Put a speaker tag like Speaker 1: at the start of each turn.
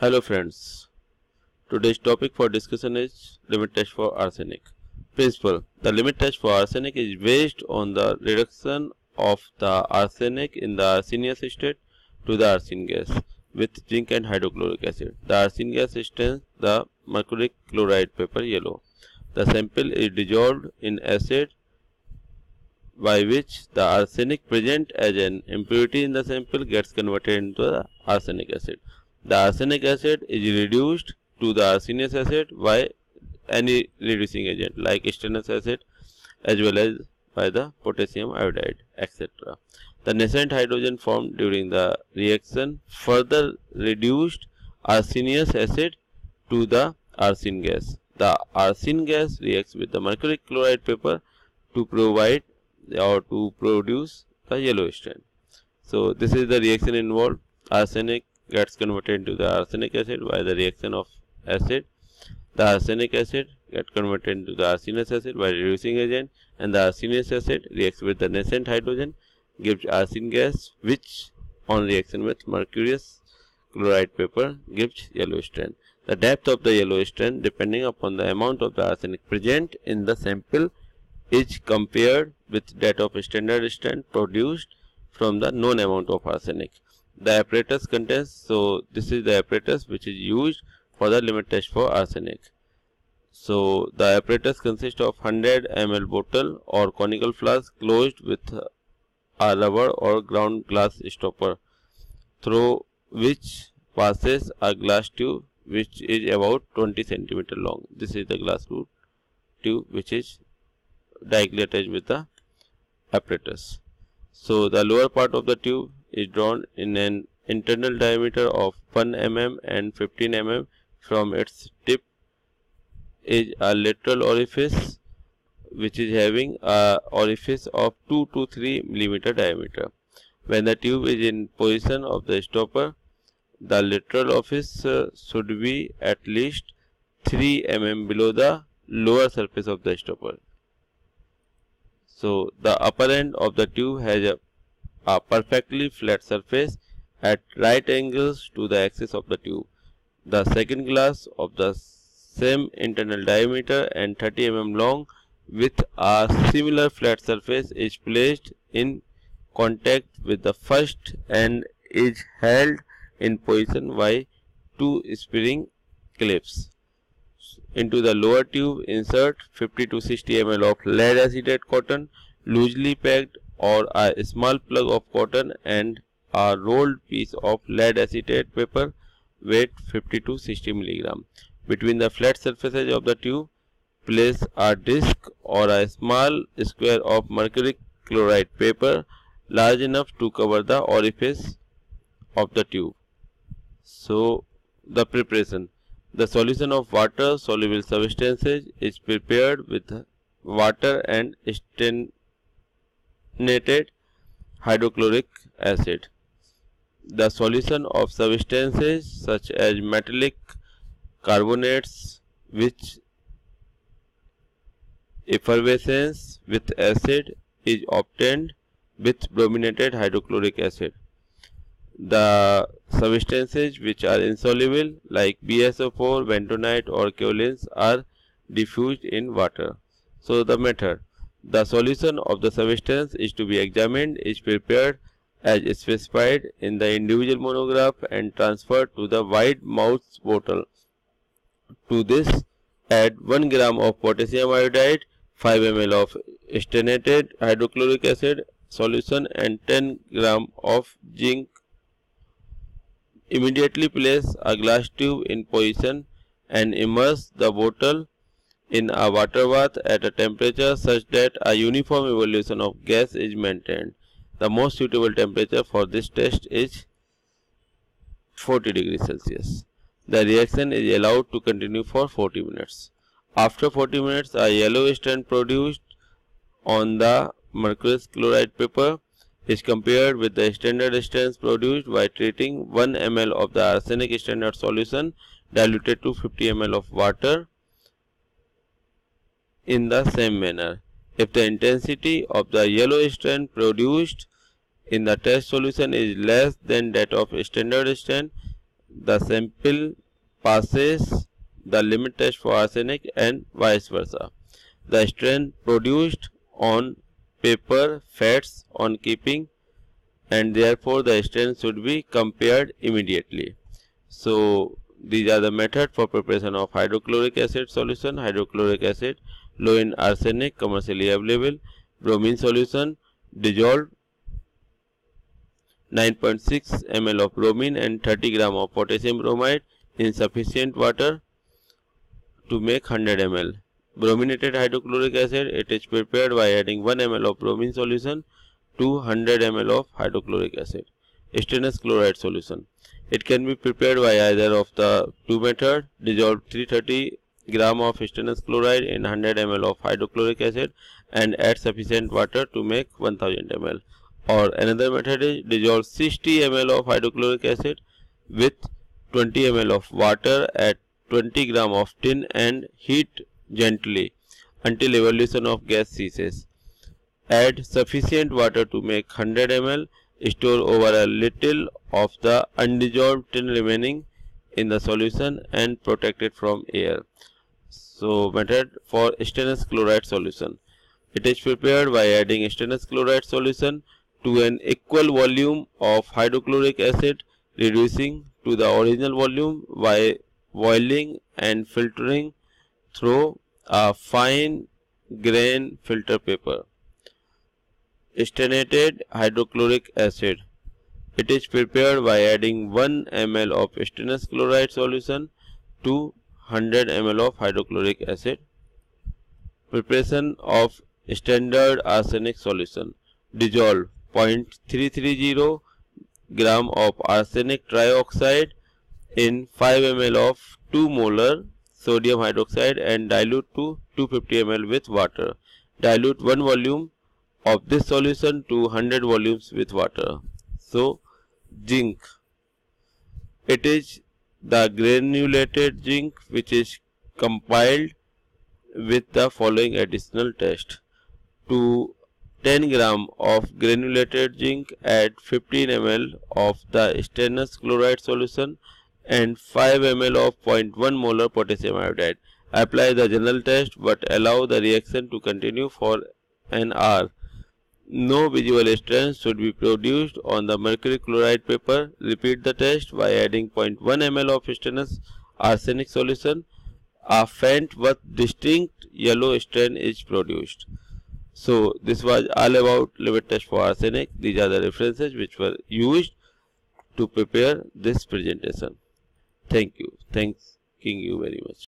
Speaker 1: Hello friends. Today's topic for discussion is limit test for arsenic. Principle. The limit test for arsenic is based on the reduction of the arsenic in the arsenious state to the arsine gas with zinc and hydrochloric acid. The arsine gas stains the mercury chloride paper yellow. The sample is dissolved in acid by which the arsenic present as an impurity in the sample gets converted into the arsenic acid. The arsenic acid is reduced to the arsenious acid by any reducing agent like stannous acid as well as by the potassium iodide etc. The nascent hydrogen formed during the reaction further reduced arsenious acid to the arsine gas. The arsine gas reacts with the mercury chloride paper to provide or to produce the yellow stain. So this is the reaction involved. Arsenic gets converted into the arsenic acid by the reaction of acid. The arsenic acid gets converted into the arsenious acid by reducing agent and the arsenious acid reacts with the nascent hydrogen gives arsenic gas which on reaction with mercuric chloride paper gives yellow stain. The depth of the yellow stain depending upon the amount of the arsenic present in the sample is compared with that of standard stain produced from the known amount of arsenic. The apparatus contains, so this is the apparatus which is used for the limit test for arsenic. So the apparatus consists of 100 ml bottle or conical flask closed with a rubber or ground glass stopper through which passes a glass tube which is about 20 centimeter long. This is the glass tube which is directly attached with the apparatus. So the lower part of the tube is drawn in an internal diameter of 1 mm and 15 mm from its tip is a lateral orifice which is having a orifice of 2 to 3 millimeter diameter. When the tube is in position of the stopper, the lateral orifice uh, should be at least 3 mm below the lower surface of the stopper. So the upper end of the tube has a, a perfectly flat surface at right angles to the axis of the tube. The second glass of the same internal diameter and 30 mm long with a similar flat surface is placed in contact with the first and is held in position by two spring clips. Into the lower tube insert 50 to 60 ml of lead acetate cotton loosely packed or a small plug of cotton and a rolled piece of lead acetate paper weight 50 to 60 milligram. Between the flat surfaces of the tube, place a disc or a small square of mercury chloride paper large enough to cover the orifice of the tube. So, the preparation the solution of water soluble substances is prepared with water and stannated hydrochloric acid. The solution of substances such as metallic carbonates which effervescence with acid is obtained with brominated hydrochloric acid the substances which are insoluble like BSO4, bentonite or kaolins are diffused in water. So the method, the solution of the substance is to be examined is prepared as specified in the individual monograph and transferred to the wide mouth bottle. To this add 1 gram of potassium iodide, 5 ml of stannated hydrochloric acid solution and 10 gram of zinc Immediately place a glass tube in position and immerse the bottle in a water bath at a temperature such that a uniform evolution of gas is maintained. The most suitable temperature for this test is 40 degrees Celsius. The reaction is allowed to continue for 40 minutes. After 40 minutes, a yellow stain produced on the mercurous chloride paper is compared with the standard stains produced by treating 1 ml of the arsenic standard solution diluted to 50 ml of water in the same manner. If the intensity of the yellow stain produced in the test solution is less than that of standard stain, the sample passes the limit test for arsenic and vice versa. The strain produced on paper fats on keeping and therefore the strain should be compared immediately. So these are the method for preparation of hydrochloric acid solution, hydrochloric acid, low in arsenic commercially available, bromine solution, dissolved 9.6 ml of bromine and 30 gram of potassium bromide in sufficient water to make 100 ml. Brominated hydrochloric acid, it is prepared by adding 1 ml of bromine solution to 100 ml of hydrochloric acid. Stannous chloride solution. It can be prepared by either of the two methods. Dissolve 330 gram of stannous chloride in 100 ml of hydrochloric acid and add sufficient water to make 1000 ml or another method is dissolve 60 ml of hydrochloric acid with 20 ml of water at 20 gram of tin and heat gently until evolution of gas ceases. Add sufficient water to make 100 ml, store over a little of the undissolved tin remaining in the solution and protect it from air. So method for stannous chloride solution. It is prepared by adding stannous chloride solution to an equal volume of hydrochloric acid reducing to the original volume by boiling and filtering through a fine grain filter paper. Stannated hydrochloric acid. It is prepared by adding 1 ml of stannous chloride solution to 100 ml of hydrochloric acid. Preparation of standard arsenic solution. Dissolve 0.330 gram of arsenic trioxide in 5 ml of 2 molar sodium hydroxide and dilute to 250 ml with water. Dilute 1 volume of this solution to 100 volumes with water. So, zinc. It is the granulated zinc which is compiled with the following additional test. To 10 gram of granulated zinc add 15 ml of the stannous chloride solution and 5 ml of 0.1 molar potassium iodide. Apply the general test but allow the reaction to continue for an hour. No visual strain should be produced on the mercury chloride paper. Repeat the test by adding 0.1 ml of standard arsenic solution. A faint but distinct yellow stain is produced. So this was all about limit test for arsenic. These are the references which were used to prepare this presentation. Thank you. Thanking you very much.